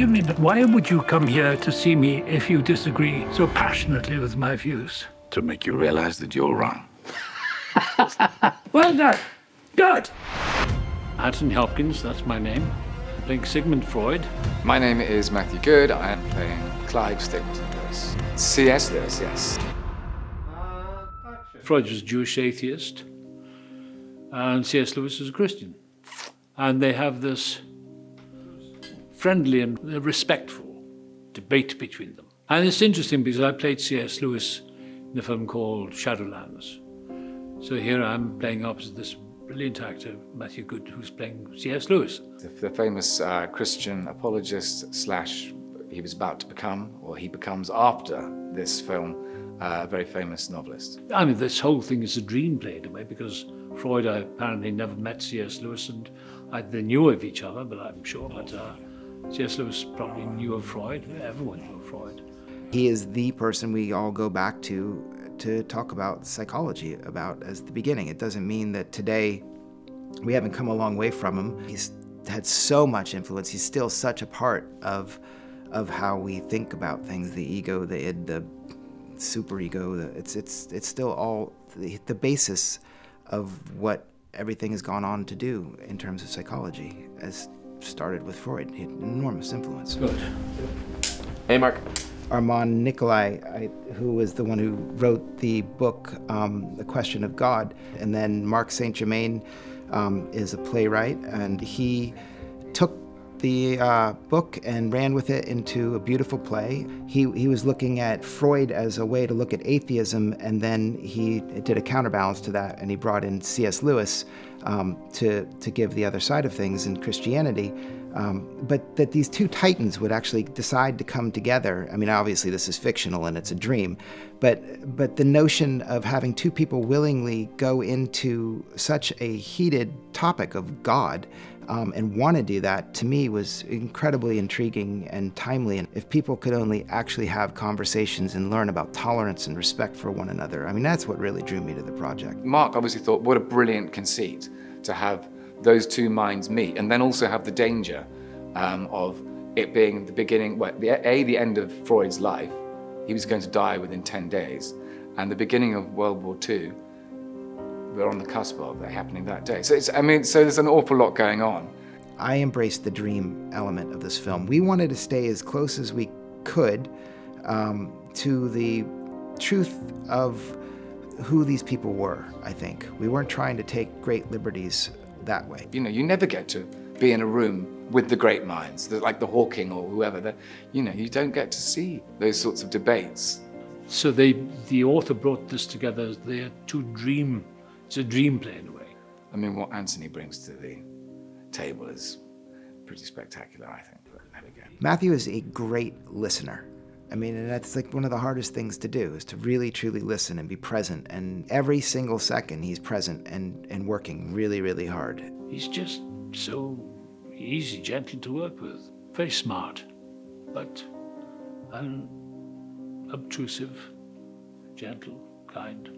Forgive me, but why would you come here to see me if you disagree so passionately with my views? To make you realize that you're wrong. well done. Good. Anthony Hopkins, that's my name. I'm playing Sigmund Freud. My name is Matthew Goode. I am playing Clive Stapleton Lewis. C.S. Lewis, yes. Freud was a Jewish atheist, and C.S. Lewis was a Christian. And they have this friendly and respectful debate between them. And it's interesting because I played C.S. Lewis in a film called Shadowlands. So here I'm playing opposite this brilliant actor, Matthew Goode, who's playing C.S. Lewis. The famous uh, Christian apologist slash he was about to become, or he becomes after this film, uh, a very famous novelist. I mean, this whole thing is a dream play in a way because Freud I apparently never met C.S. Lewis and I, they knew of each other, but I'm sure that uh, Lewis probably knew of Freud. Everyone knew of Freud. He is the person we all go back to to talk about psychology about as the beginning. It doesn't mean that today we haven't come a long way from him. He's had so much influence. He's still such a part of of how we think about things, the ego, the id, the superego. The, it's it's it's still all the, the basis of what everything has gone on to do in terms of psychology, as started with Freud. He had enormous influence. Good. Hey, Mark. Armand Nicholi, I, who was the one who wrote the book, um, The Question of God. And then Mark St. Germain um, is a playwright, and he took the uh, book and ran with it into a beautiful play. He, he was looking at Freud as a way to look at atheism, and then he did a counterbalance to that, and he brought in C.S. Lewis um, to, to give the other side of things in Christianity. Um, but that these two titans would actually decide to come together. I mean, obviously this is fictional and it's a dream, but but the notion of having two people willingly go into such a heated topic of God um, and want to do that to me was incredibly intriguing and timely. And if people could only actually have conversations and learn about tolerance and respect for one another, I mean, that's what really drew me to the project. Mark obviously thought, what a brilliant conceit to have those two minds meet, and then also have the danger um, of it being the beginning, well, the, A, the end of Freud's life, he was going to die within 10 days, and the beginning of World War II, we're on the cusp of that happening that day. So it's, I mean, so there's an awful lot going on. I embraced the dream element of this film. We wanted to stay as close as we could um, to the truth of who these people were, I think. We weren't trying to take great liberties that way. You know, you never get to be in a room with the great minds, like the Hawking or whoever. That you know, you don't get to see those sorts of debates. So they, the author brought this together as their two dream, it's a dream play in a way. I mean, what Anthony brings to the table is pretty spectacular, I think. But there we go. Matthew is a great listener. I mean, and that's like one of the hardest things to do is to really truly listen and be present. And every single second he's present and, and working really, really hard. He's just so easy, gentle to work with. Very smart, but unobtrusive, gentle, kind,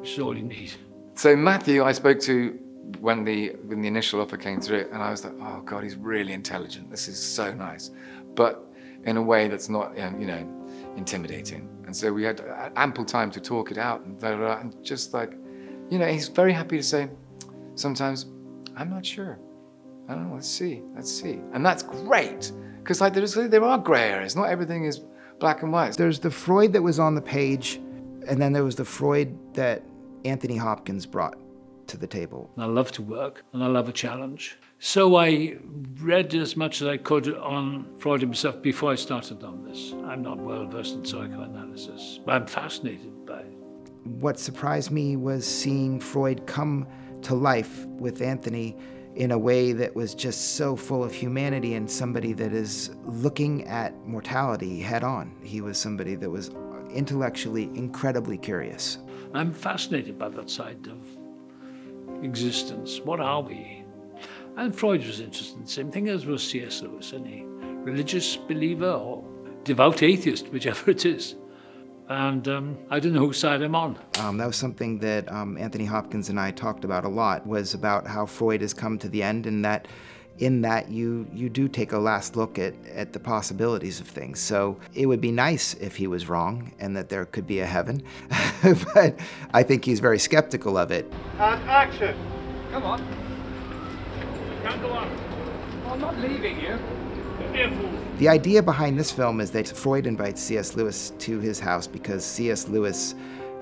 which is all you need. So Matthew, I spoke to when the when the initial offer came through, and I was like, oh god, he's really intelligent. This is so nice, but in a way that's not, um, you know, intimidating. And so we had uh, ample time to talk it out and, blah, blah, blah, and just like, you know, he's very happy to say, sometimes, I'm not sure. I don't know, let's see, let's see. And that's great, because like there's, there are gray areas. Not everything is black and white. There's the Freud that was on the page, and then there was the Freud that Anthony Hopkins brought to the table. I love to work, and I love a challenge. So I read as much as I could on Freud himself before I started on this. I'm not well versed in psychoanalysis, but I'm fascinated by it. What surprised me was seeing Freud come to life with Anthony in a way that was just so full of humanity and somebody that is looking at mortality head on. He was somebody that was intellectually incredibly curious. I'm fascinated by that side of existence. What are we? And Freud was interested in the same thing as was C.S. Lewis, any religious believer or devout atheist, whichever it is. And um, I don't know whose side I'm on. Um, that was something that um, Anthony Hopkins and I talked about a lot, was about how Freud has come to the end and that in that you you do take a last look at, at the possibilities of things. So it would be nice if he was wrong and that there could be a heaven, but I think he's very skeptical of it. And action! Come on. Can't go on. I'm not leaving you. The idea behind this film is that Freud invites C.S. Lewis to his house because C.S. Lewis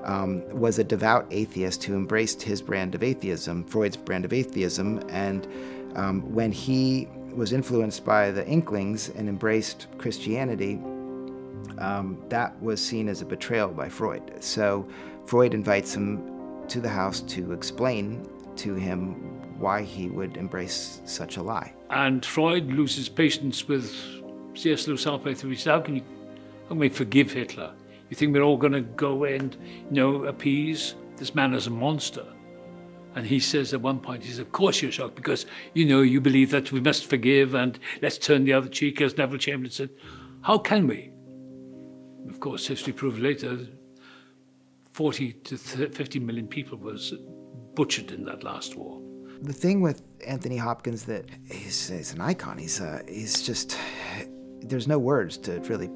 um, was a devout atheist who embraced his brand of atheism, Freud's brand of atheism, and um, when he was influenced by the Inklings and embraced Christianity, um, that was seen as a betrayal by Freud. So Freud invites him to the house to explain to him why he would embrace such a lie. And Freud loses patience with C.S. Lewis halfway through. He says, How can you, how can we forgive Hitler? You think we're all going to go and, you know, appease this man as a monster? And he says at one point, he says, Of course you're shocked because, you know, you believe that we must forgive and let's turn the other cheek, as Neville Chamberlain said. How can we? Of course, history proved later 40 to 50 million people was butchered in that last war. The thing with Anthony Hopkins that he's, he's an icon. He's uh, he's just there's no words to really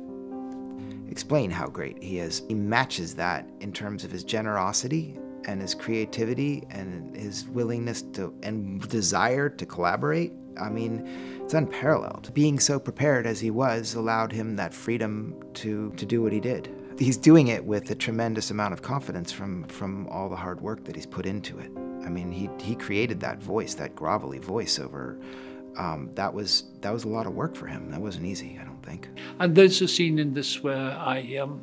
explain how great he is. He matches that in terms of his generosity and his creativity and his willingness to and desire to collaborate. I mean, it's unparalleled. Being so prepared as he was allowed him that freedom to to do what he did. He's doing it with a tremendous amount of confidence from from all the hard work that he's put into it. I mean, he he created that voice, that grovelly voiceover. Um, that was that was a lot of work for him. That wasn't easy, I don't think. And there's a scene in this where I um,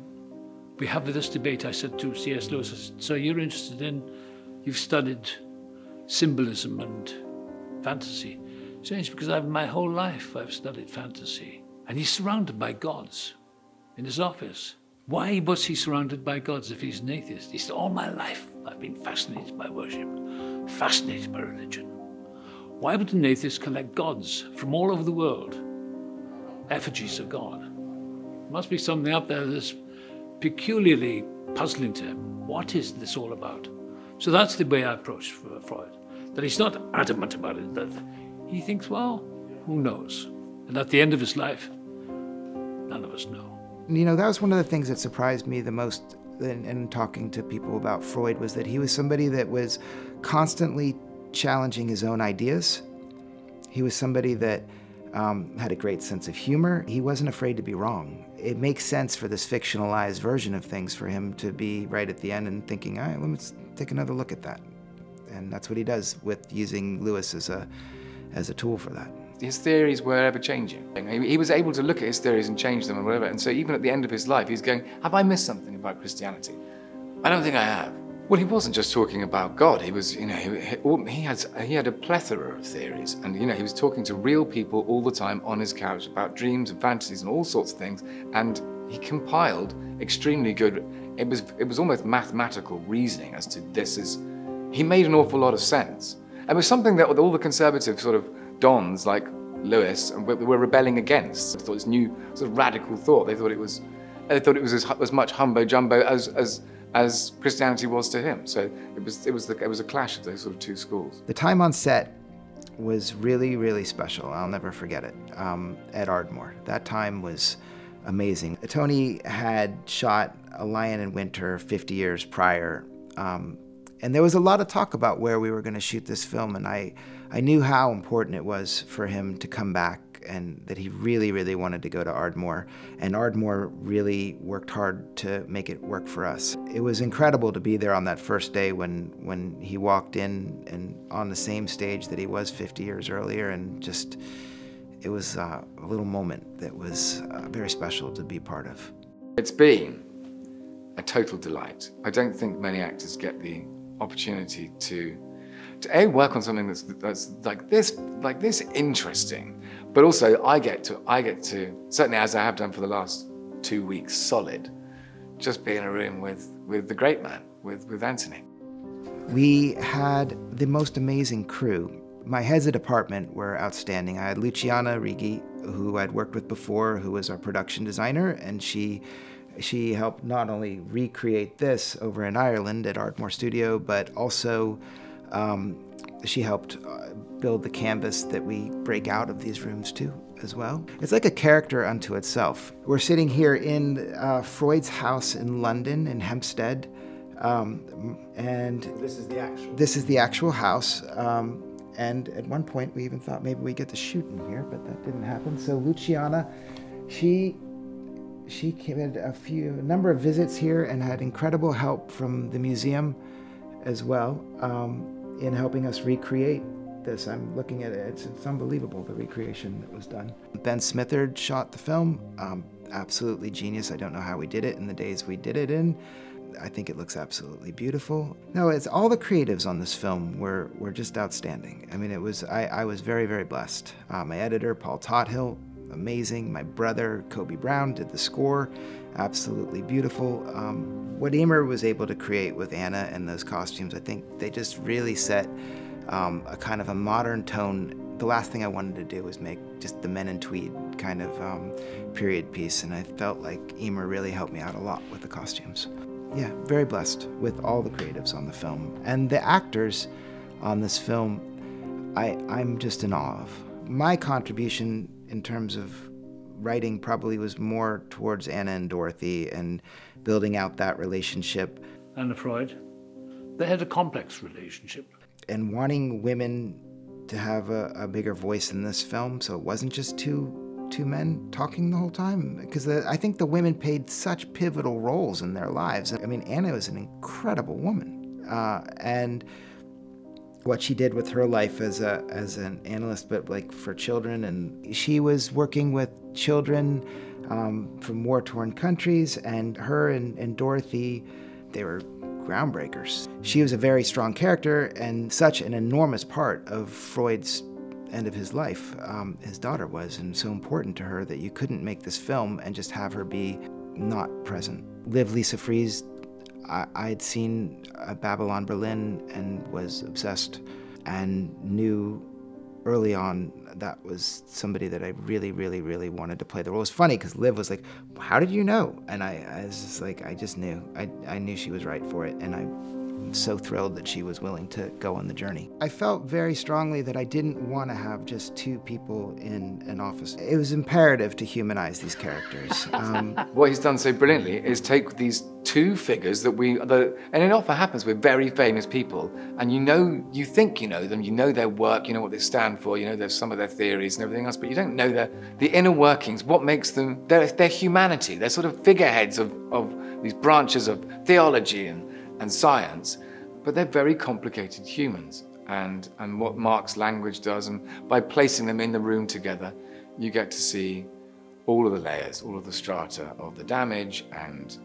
we have this debate. I said to C.S. Lewis, said, "So you're interested in? You've studied symbolism and fantasy." Said, "It's because I've my whole life I've studied fantasy." And he's surrounded by gods in his office. Why was he surrounded by gods if he's an atheist? He said, All my life I've been fascinated by worship, fascinated by religion. Why would an atheist collect gods from all over the world? Effigies of God. There must be something up there that's peculiarly puzzling to him. What is this all about? So that's the way I approach Freud. That he's not adamant about it, that he thinks, well, who knows? And at the end of his life, none of us know. You know, that was one of the things that surprised me the most in, in, talking to people about Freud was that he was somebody that was constantly challenging his own ideas. He was somebody that um, had a great sense of humor. He wasn't afraid to be wrong. It makes sense for this fictionalized version of things for him to be right at the end and thinking, all right, let's take another look at that. And that's what he does with using Lewis as a, as a tool for that his theories were ever changing. He was able to look at his theories and change them and whatever. And so even at the end of his life, he's going, have I missed something about Christianity? I don't think I have. Well, he wasn't just talking about God. He was, you know, he, he, had he had a plethora of theories, and you know, he was talking to real people all the time on his couch about dreams and fantasies and all sorts of things. And he compiled extremely good. It was it was almost mathematical reasoning as to this is. He made an awful lot of sense. And it was something that all the conservative sort of dons like Lewis and were rebelling against. They thought this new sort of radical thought. They thought it was, they thought it was as, as much humbo jumbo as, as as Christianity was to him. So it was it was the, it was a clash of those sort of two schools. The time on set was really really special. I'll never forget it. Um, at Ardmore, that time was amazing. Tony had shot A Lion in Winter 50 years prior. Um, and there was a lot of talk about where we were going to shoot this film, and I, I knew how important it was for him to come back and that he really, really wanted to go to Ardmore. And Ardmore really worked hard to make it work for us. It was incredible to be there on that first day when, when he walked in and on the same stage that he was 50 years earlier, and just, it was uh, a little moment that was uh, very special to be part of. It's been a total delight. I don't think many actors get the opportunity to to a work on something that's that's like this like this interesting but also i get to i get to certainly as i have done for the last two weeks solid just be in a room with with the great man with with anthony. We had the most amazing crew. My heads of department were outstanding. I had Luciana Arrighi who i'd worked with before who was our production designer and she she helped not only recreate this over in Ireland at Ardmore Studio, but also um, she helped uh, build the canvas that we break out of these rooms too, as well. It's like a character unto itself. We're sitting here in uh, Freud's house in London, in Hampstead, um, and This is the actual. this is the actual house. Um, and at one point, we even thought maybe we get to shoot in here, but that didn't happen. So Luciana, she she came in a few a number of visits here and had incredible help from the museum as well um, in helping us recreate this. I'm looking at it; it's, it's unbelievable the recreation that was done. Ben Smithard shot the film. Um, absolutely genius. I don't know how we did it in the days we did it in. I think it looks absolutely beautiful. No, it's all the creatives on this film were were just outstanding. I mean, it was I, I was very very blessed. Uh, my editor Paul Tothill, amazing. My brother Coby Brown did the score, absolutely beautiful. Um, what Emer was able to create with Anna and those costumes, I think they just really set um, a kind of a modern tone. The last thing I wanted to do was make just the men in tweed kind of um, period piece, and I felt like Emer really helped me out a lot with the costumes yeah, very blessed with all the creatives on the film. And the actors on this film, I, I'm just in awe of. My contribution in terms of writing probably was more towards Anna and Dorothy and building out that relationship Anna Freud, they had a complex relationship. And wanting women to have a, a bigger voice in this film so it wasn't just two two men talking the whole time because I think the women played such pivotal roles in their lives. I mean, Anna was an incredible woman, uh, and what she did with her life as a as an analyst, but like for children, and she was working with children um, from war torn countries, and her and, and Dorothy, they were groundbreakers. She was a very strong character and such an enormous part of Freud's end of his life. Um, his daughter was, and so important to her that you couldn't make this film and just have her be not present. Liv Lisa Fries, I, I'd seen uh, Babylon Berlin and was obsessed and knew early on that was somebody that I really, really, really wanted to play the role. It was funny because Liv was like, "How did you know?" And I, I was just like, I just knew. I, I knew she was right for it, and I'm so thrilled that she was willing to go on the journey. I felt very strongly that I didn't want to have just two people in an office. It was imperative to humanize these characters. Um, What he's done so brilliantly is take these two figures that we, the, and it often happens with very famous people, and you know, you think you know them, you know their work, you know what they stand for, you know there's some of their theories and everything else, but you don't know their, the inner workings, what makes them, their, their humanity, they're sort of figureheads of, of these branches of theology and, and science, but they're very complicated humans. And, and what Mark's language does, and by placing them in the room together, you get to see all of the layers, all of the strata of the damage and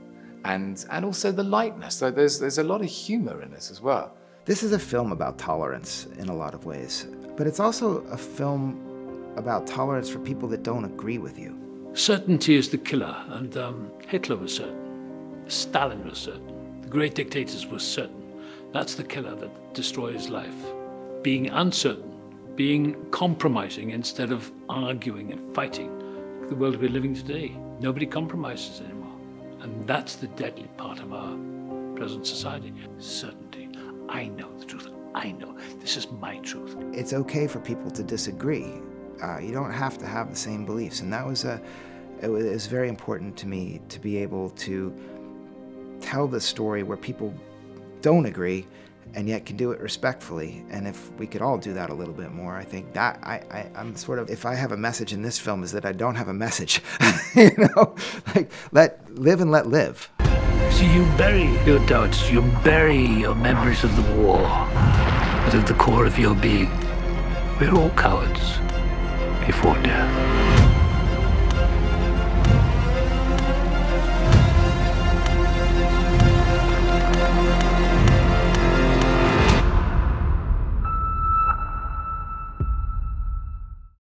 and and also the lightness. So there's there's a lot of humor in this as well. This is a film about tolerance in a lot of ways, but it's also a film about tolerance for people that don't agree with you. Certainty is the killer, and um, Hitler was certain. Stalin was certain. Great dictators were certain. That's the killer that destroys life. Being uncertain, being compromising instead of arguing and fighting. The world we're living today, nobody compromises anymore. And that's the deadly part of our present society. Certainty. I know the truth. I know. This is my truth. It's okay for people to disagree. Uh, you don't have to have the same beliefs, and that was a. It was, it was very important to me to be able to tell the story where people don't agree and yet can do it respectfully. And if we could all do that a little bit more, I think that I, I I'm sort of if I have a message in this film is that I don't have a message, you know, like let live and let live. See, you bury your doubts, you bury your memories of the war. But at the core of your being, we're all cowards before death.